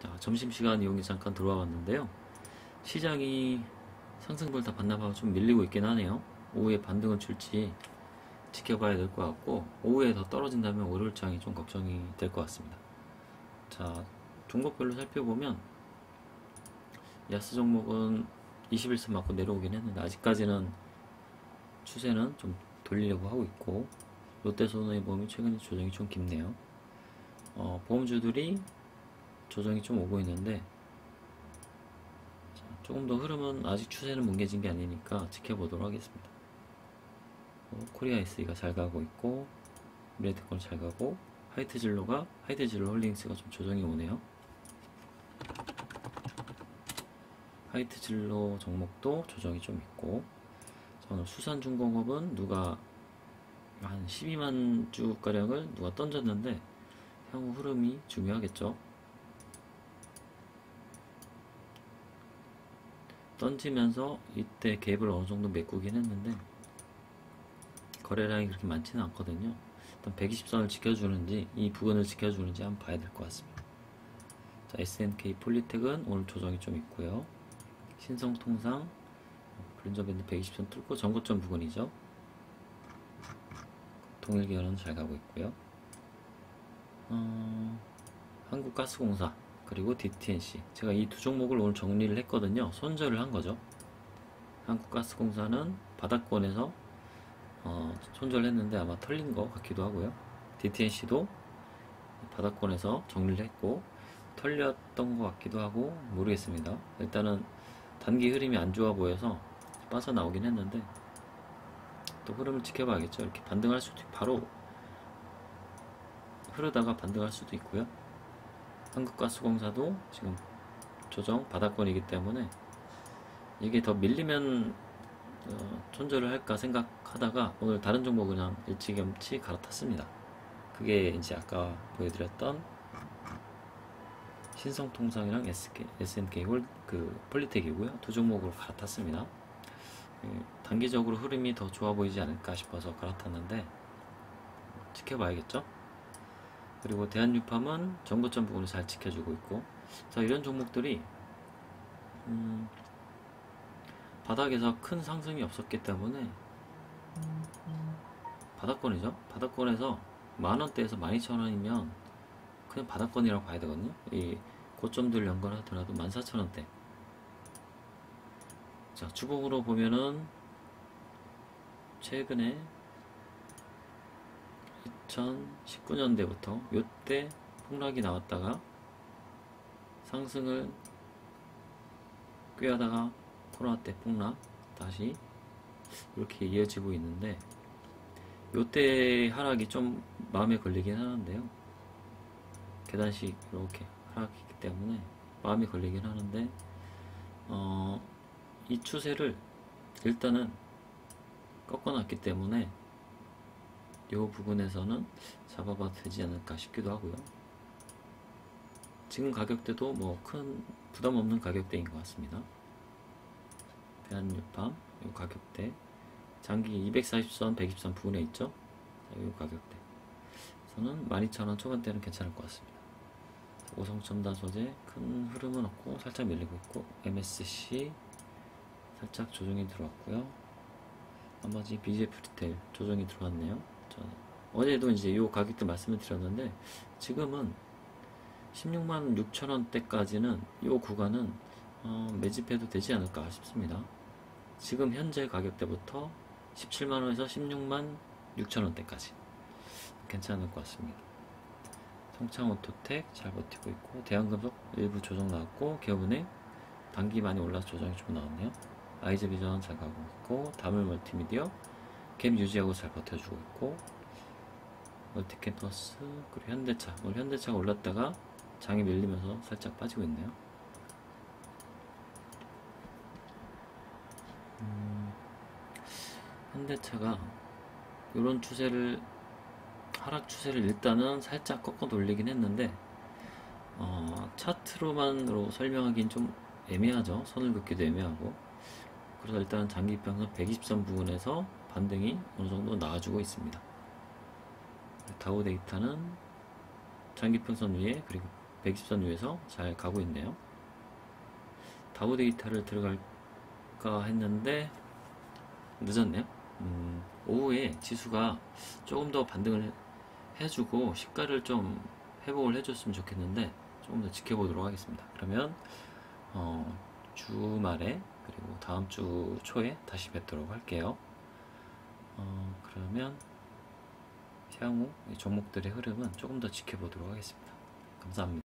자, 점심시간 이용해 잠깐 들어와 봤는데요. 시장이 상승분 다 반납하고 좀 밀리고 있긴 하네요. 오후에 반등은 줄지 지켜봐야 될 것 같고 오후에 더 떨어진다면 월요일장이 좀 걱정이 될 것 같습니다. 자, 종목별로 살펴보면 야스 종목은 21선 맞고 내려오긴 했는데 아직까지는 추세는 좀 돌리려고 하고 있고 롯데손해보험이 최근에 조정이 좀 깊네요. 어, 보험주들이 조정이 좀 오고 있는데 자, 조금 더 흐름은 아직 추세는 뭉개진 게 아니니까 지켜보도록 하겠습니다. 어, 코리아 SE가 잘 가고 있고 미래테크는 잘 가고 하이트 진로가 하이트 진로 홀딩스가 좀 조정이 오네요. 하이트 진로 종목도 조정이 좀 있고 저는 수산중공업은 누가 한 12만 주가량을 누가 던졌는데 향후 흐름이 중요하겠죠. 던지면서 이때 갭을 어느 정도 메꾸긴 했는데 거래량이 그렇게 많지는 않거든요. 일단 120선을 지켜주는지 이 부근을 지켜주는지 한번 봐야 될 것 같습니다. 자, SNK 폴리텍은 오늘 조정이 좀 있고요. 신성통상 브린저밴드 120선 뚫고 전고점 부근이죠. 동일계열은 잘 가고 있고요. 어, 한국가스공사 그리고 DTNC 제가 이 두 종목을 오늘 정리를 했거든요. 손절을 한 거죠. 한국가스공사는 바닥권에서 어, 손절했는데 아마 털린 것 같기도 하고요. DTNC도 바닥권에서 정리를 했고 털렸던 것 같기도 하고 모르겠습니다. 일단은 단기 흐름이 안 좋아 보여서 빠져나오긴 했는데 또 흐름을 지켜봐야겠죠. 이렇게 반등할 수도 바로 흐르다가 반등할 수도 있고요. 한국가스공사도 지금 조정 바닥권이기 때문에 이게 더 밀리면 어, 손절을 할까 생각하다가 오늘 다른 종목 그냥 일찌감치 갈아탔습니다. 그게 이제 아까 보여드렸던 신성통상이랑 SK, SNK 홀, 그 폴리텍이고요. 두 종목으로 갈아탔습니다. 예, 단기적으로 흐름이 더 좋아 보이지 않을까 싶어서 갈아탔는데 지켜봐야겠죠. 그리고 대한유팜은 정고점 부분을 잘 지켜주고 있고 자 이런 종목들이 음, 바닥에서 큰 상승이 없었기 때문에 바닥권이죠. 바닥권에서 만원대에서 12,000원이면 그냥 바닥권이라고 봐야 되거든요. 이 고점들 연결하더라도 14,000원대. 자, 주봉으로 보면은 최근에 2019년대부터 요때 폭락이 나왔다가 상승을 꾀하다가 코로나 때 폭락 다시 이렇게 이어지고 있는데 요때 하락이 좀 마음에 걸리긴 하는데요. 계단식 이렇게 하락했기 때문에 마음이 걸리긴 하는데 어, 이 추세를 일단은 꺾어놨기 때문에 이 부분에서는 잡아봐도 되지 않을까 싶기도 하고요. 지금 가격대도 뭐 큰 부담 없는 가격대인 것 같습니다. 대한유팜 이 가격대 장기 240선 120선 부분에 있죠. 이 가격대 저는 12,000원 초반대는 괜찮을 것 같습니다. 오성 첨단 소재 큰 흐름은 없고 살짝 밀리고 있고 MSC 살짝 조정이 들어왔고요. 나머지 BJF 리테일 조정이 들어왔네요. 자, 어제도 이제 이 가격대 말씀을 드렸는데 지금은 16만 6천 원대까지는 이 구간은 어, 매집해도 되지 않을까 싶습니다. 지금 현재 가격대부터 17만 원에서 16만 6천 원대까지 괜찮을 것 같습니다. 성창오토텍 잘 버티고 있고 대한금속 일부 조정 나왔고 기업은행 단기 많이 올라서 조정이 좀 나왔네요. 아이즈비전 잘 가고 있고 다물 멀티미디어 갭 유지하고 잘 버텨주고 있고 멀티캠퍼스 그리고 현대차 오늘 현대차가 올랐다가 장이 밀리면서 살짝 빠지고 있네요. 음, 현대차가 이런 추세를 하락 추세를 일단은 살짝 꺾어 돌리긴 했는데 어, 차트로만으로 설명하기는 좀 애매하죠. 선을 긋기도 애매하고 그래서 일단은 장기 평선 120선 부분에서 반등이 어느 정도 나와주고 있습니다. 다우 데이터는 장기평선 위에 그리고 120선 위에서 잘 가고 있네요. 다우 데이터를 들어갈까 했는데 늦었네요. 음, 오후에 지수가 조금 더 반등을 해- 해주고 시가를 좀 회복을 해줬으면 좋겠는데 조금 더 지켜보도록 하겠습니다. 그러면 어, 주말에 그리고 다음 주 초에 다시 뵙도록 할게요. 어, 그러면 향후 이 종목들의 흐름은 조금 더 지켜보도록 하겠습니다. 감사합니다.